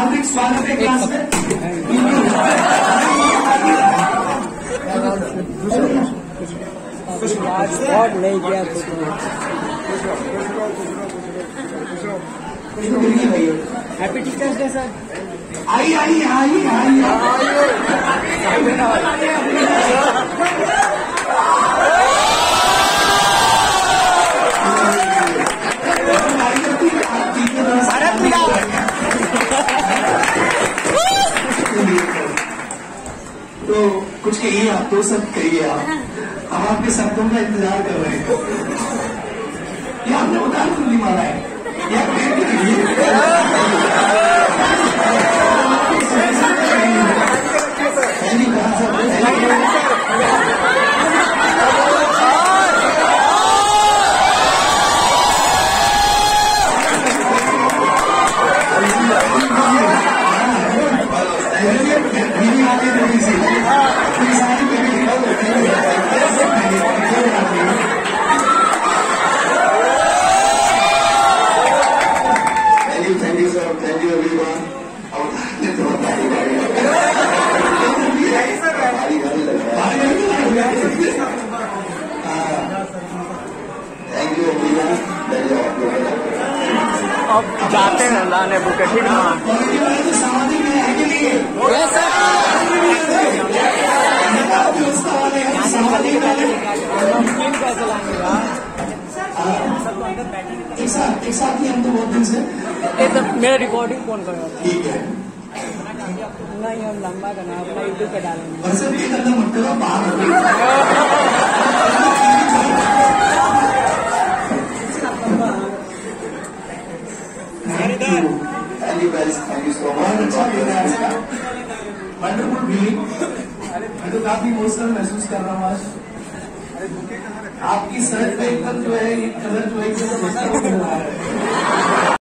हार्दिक स्वागत है क्लास में। और नहीं किया हैप्पी टीचर्स डे सर आई आई आई आई कुछ कहिए आप तो सब कहिए आप। हम आपके शब्दों का इंतज़ार कर रहे हैं। ये आपने बताया खुली मारा है? ये अब जाते हैं लाने बुके ठीक ना? तो है है हैं है। एक साथ एक साथ ही हम तो बहुत दिन से तो मेरा रिकॉर्डिंग कौन करेगा ठीक है नहीं हम लंबा करना अपना यूट्यूब पे डालेंगे thank you you guys. Thank you so much. Wonderful feeling मैं तो काफ़ी इमोशनल महसूस कर रहा हूँ आज आपकी सर पे एकदम जो है कलर जो एकदम रहा है